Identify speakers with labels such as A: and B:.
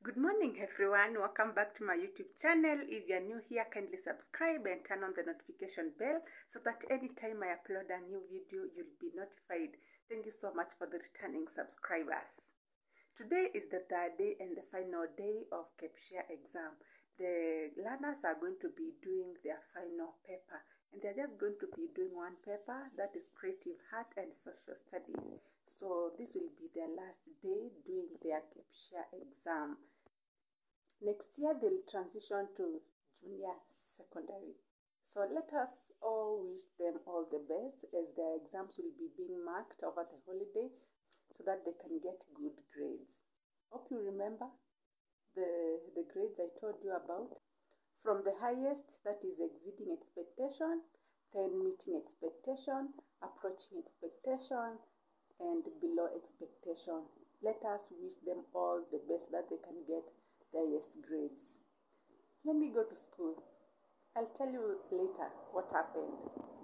A: Good morning, everyone. Welcome back to my YouTube channel. If you're new here, kindly subscribe and turn on the notification bell so that anytime I upload a new video, you'll be notified. Thank you so much for the returning subscribers. Today is the third day and the final day of KPSEA exam. The learners are going to be doing their final paper they're just going to be doing one paper that is creative art and social studies. So this will be their last day doing their KPSEA exam. Next year they'll transition to junior secondary. So let us all wish them all the best as their exams will be being marked over the holiday so that they can get good grades. Hope you remember the, the grades I told you about. From the highest, that is exceeding expectation, then meeting expectation, approaching expectation, and below expectation. Let us wish them all the best that they can get the highest grades. Let me go to school. I'll tell you later what happened.